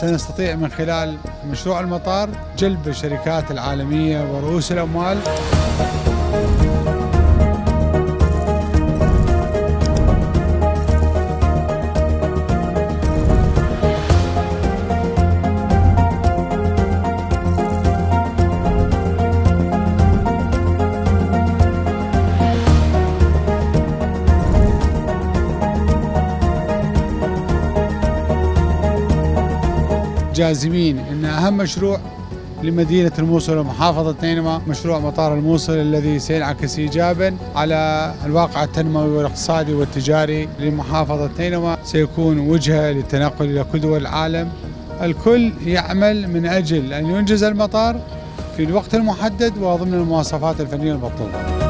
سنستطيع من خلال مشروع المطار جلب الشركات العالمية ورؤوس الأموال. جازمين إن أهم مشروع لمدينة الموصل ومحافظة نينوى مشروع مطار الموصل الذي سينعكس إيجابا على الواقع التنموي والاقتصادي والتجاري لمحافظة نينوى. سيكون وجهة للتنقل إلى كل دول العالم. الكل يعمل من أجل أن ينجز المطار في الوقت المحدد وضمن المواصفات الفنية المطلوبة.